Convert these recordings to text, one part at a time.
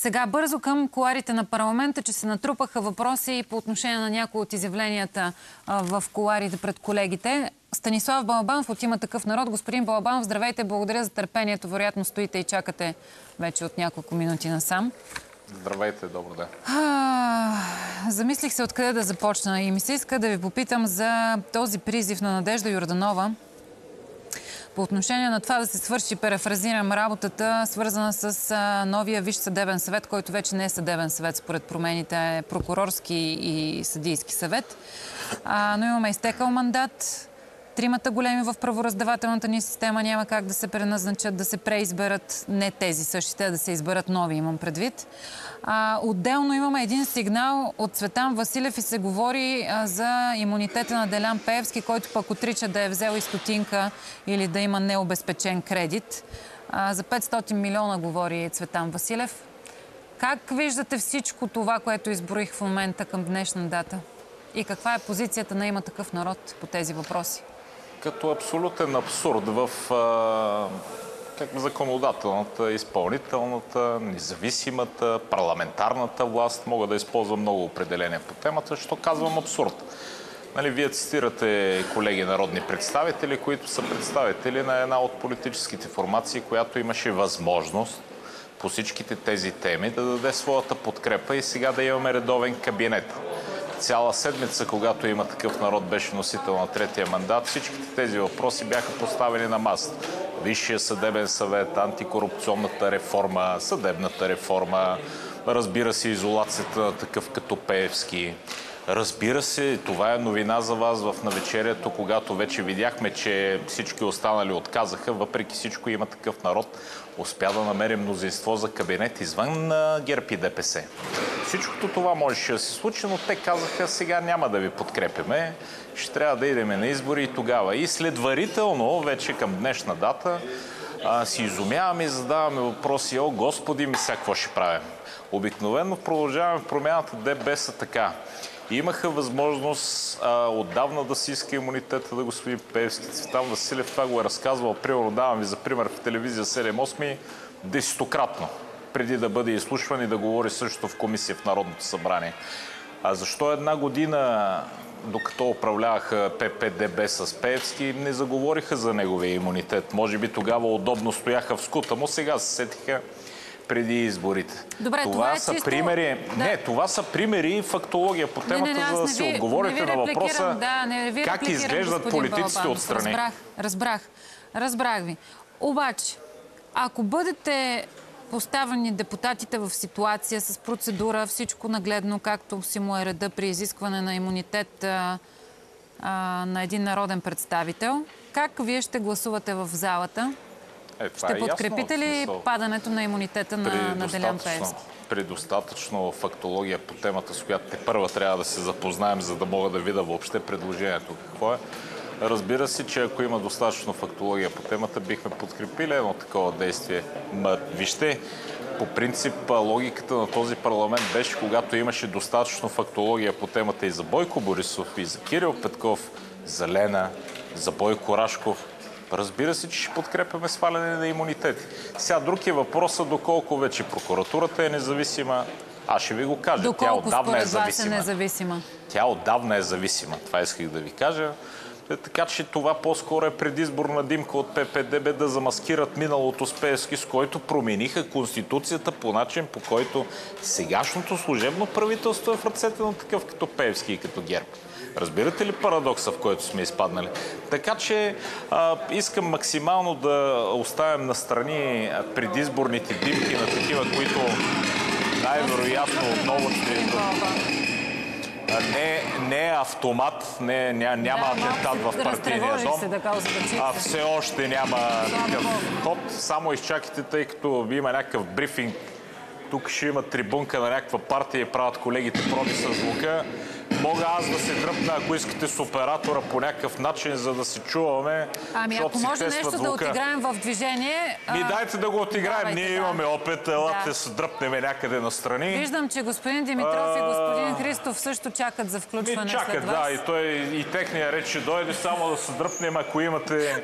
Сега бързо към коларите на парламента, че се натрупаха въпроси по отношение на някои от изявленията в коларите пред колегите. Станислав Балабанов от има такъв народ. Господин Балабанов, здравейте, благодаря за търпението. Вероятно стоите и чакате вече от няколко минути насам. Здравейте, добър ден. замислих се откъде да започна и ми се иска да ви попитам за този призив на Надежда Йорданова по отношение на това да се свърши, парафразирам работата, свързана с новия Виш съдебен съвет, който вече не е съдебен съвет според промените, е прокурорски и съдийски съвет. но имаме изтекал мандат. Тримата големи в правораздавателната ни система няма как да се преназначат, да се преизберат не тези същите, да се изберат нови, имам предвид. А, отделно имаме един сигнал от Цветан Василев и се говори а, за имунитета на Делян Пеевски, който пък отрича да е взел и стотинка или да има необезпечен кредит. А, за 500 милиона говори Цветан Василев. Как виждате всичко това, което изброих в момента към днешна дата? И каква е позицията на има такъв народ по тези въпроси? Като абсолютен абсурд в как законодателната, изпълнителната, независимата, парламентарната власт. Мога да използвам много определения по темата, защото казвам абсурд. Нали, вие цитирате колеги народни представители, които са представители на една от политическите формации, която имаше възможност по всичките тези теми да даде своята подкрепа и сега да имаме редовен кабинет цяла седмица, когато има такъв народ, беше носител на третия мандат, всичките тези въпроси бяха поставени на масата. Висшия съдебен съвет, антикорупционната реформа, съдебната реформа, разбира се, изолацията на такъв като Пеевски. Разбира се, това е новина за вас в навечерието, когато вече видяхме, че всички останали отказаха. Въпреки всичко има такъв народ. Успя да намери мнозинство за кабинет извън ГЕРБ и ДПС. Всичкото това можеше да се случи, но те казаха, сега няма да ви подкрепяме, ще трябва да идеме на избори и тогава. И следварително, вече към днешна дата, а, си изумяваме и задаваме въпроси, о, Господи ми, сега какво ще правим? Обикновено продължаваме в промяната ДБ са така. Имаха възможност а, отдавна да си иска имунитета да господин Певски. Цветан Василев това го е разказвал, примерно давам ви за пример в телевизия 7-8, десетократно преди да бъде изслушван и да говори също в комисия в Народното събрание. А защо една година, докато управляваха ППДБ с Певски, не заговориха за неговия имунитет? Може би тогава удобно стояха в скута му, сега се сетиха преди изборите. Добре, това, това е са чисто... примери. Да. Не, това са примери и фактология по темата, не, не, за да си ви, отговорите на въпроса да, не как изглеждат политиците отстрани. Разбрах, разбрах, разбрах ви. Обаче, ако бъдете поставени депутатите в ситуация с процедура, всичко нагледно, както си му е реда при изискване на имунитет а, а, на един народен представител. Как вие ще гласувате в залата? Е, ще е подкрепите ясно, ли смисъл, падането на имунитета на, на Делян Пеевски? При достатъчно фактология по темата, с която те първа трябва да се запознаем, за да мога да видя въобще предложението какво е. Разбира се, че ако има достатъчно фактология по темата, бихме подкрепили едно такова действие. Ма, вижте, по принцип логиката на този парламент беше, когато имаше достатъчно фактология по темата и за Бойко Борисов, и за Кирил Петков, за Лена, за Бойко Рашков. Разбира се, че ще подкрепяме сваляне на имунитети. Сега друг е въпросът доколко вече прокуратурата е независима. Аз ще ви го кажа. Доколко Тя отдавна е зависима. е независима. Тя отдавна е зависима. Това исках да ви кажа. Е, така че това по-скоро е предизборна димка от ППДБ да замаскират миналото с Пеевски, с който промениха Конституцията по начин, по който сегашното служебно правителство е в ръцете на такъв като Пеевски и като ГЕРБ. Разбирате ли парадокса, в който сме изпаднали? Така че а, искам максимално да оставям на страни предизборните димки на такива, които най-вероятно отново ще не, не е автомат, не, ня, няма да, атентат в партийния дом. Се, да а все още няма такъв ход. Само изчакайте, тъй като има някакъв брифинг. Тук ще има трибунка на някаква партия и правят колегите проби с звука. Мога аз да се дръпна, ако искате с оператора по някакъв начин, за да се чуваме. Ами ако може нещо да звука. отиграем в движение... Ми дайте да го отиграем. давайте, Ние да. имаме опит. Елате Да. се дръпнем някъде настрани. Виждам, че господин Димитров и А, господин Христов също чакат за Ми включване чакат, след вас. да, и той и техния реч ще дойде само да се дръпнем, ако имате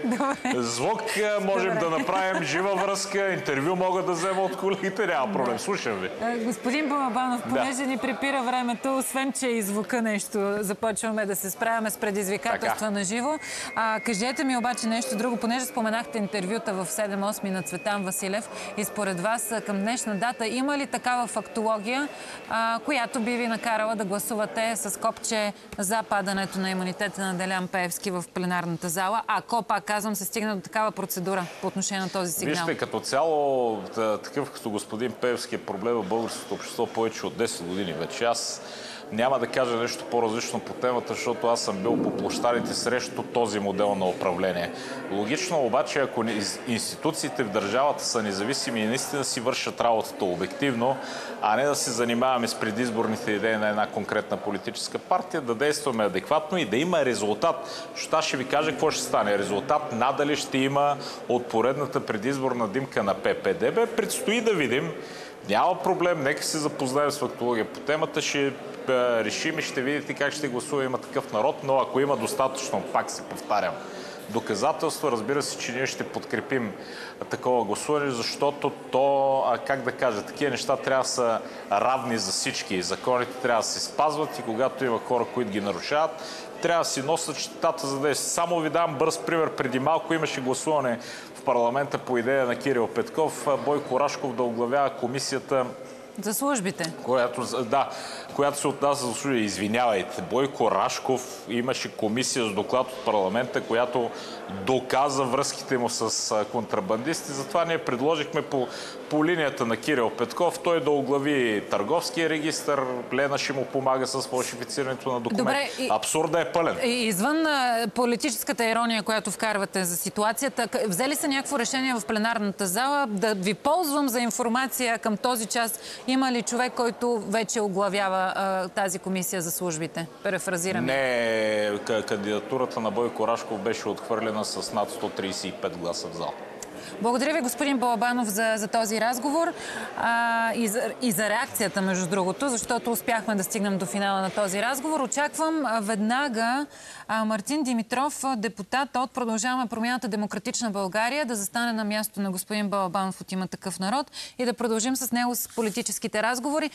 звук, можем Добре. да направим жива връзка, интервю мога да взема от колегите, няма проблем. Слушам ви. Е, Господин Балабанов, понеже ни припира времето, освен че и звука нещо започваме да се справяме с предизвикателства Така. на живо. А, кажете ми обаче нещо друго, понеже споменахте интервюта в 7-8 на Цветан Василев и според вас към днешна дата има ли такава фактология, а, която би ви накарала да гласувате с копче за падането на имунитета на Делян Пеевски в пленарната зала, ако, пак казвам, се стигне до такава процедура по отношение на този сигнал? Вижте, като цяло, та- такъв като господин Певски е проблем в българското общество повече от 10 години вече. Аз няма да кажа нещо по-различно по темата, защото аз съм бил по площадите срещу този модел на управление. Логично обаче, ако институциите в държавата са независими и наистина си вършат работата обективно, а не да се занимаваме с предизборните идеи на една конкретна политическа партия, да действаме адекватно и да има резултат. Защото аз ще ви кажа какво ще стане. Резултат надали ще има от поредната предизборна димка на ППДБ. Предстои да видим. Няма проблем, нека се запознаем с фактология. По темата, ще е, решим и ще видите как ще гласува има такъв народ, но ако има достатъчно, пак се повтарям, доказателства, разбира се, че ние ще подкрепим такова гласуване, защото то, как да кажа, такива неща трябва да са равни за всички. Законите трябва да се спазват и когато има хора, които ги нарушават, трябва да си носят щетата за действие. Само ви дам бърз пример. Преди малко имаше гласуване в парламента по идея на Кирил Петков, Бойко Рашков да оглавява комисията За службите. която, да, която се отнася за служба. Извинявайте, Бойко Рашков имаше комисия с доклад от парламента, която доказа връзките му с контрабандисти. Затова ние предложихме по, по линията на Кирил Петков той да оглави търговския регистр. Лена ще му помага с фалшифицирането на документи. Добре, Абсурда е пълен. Извън политическата ирония, която вкарвате за ситуацията, взели са някакво решение в пленарната зала да ви ползвам за информация към този час. Има ли човек, който вече оглавява а, тази комисия за службите? Перефразираме. Не, кандидатурата на Бойко Рашков беше отхвърлена с над 135 гласа в зал. Благодаря ви, господин Балабанов, за, за този разговор а, и, за, и за реакцията, между другото, защото успяхме да стигнем до финала на този разговор. Очаквам веднага а, Мартин Димитров, депутат от Продължаваме промяната Демократична България, да застане на място на господин Балабанов от има такъв народ и да продължим с него с политическите разговори.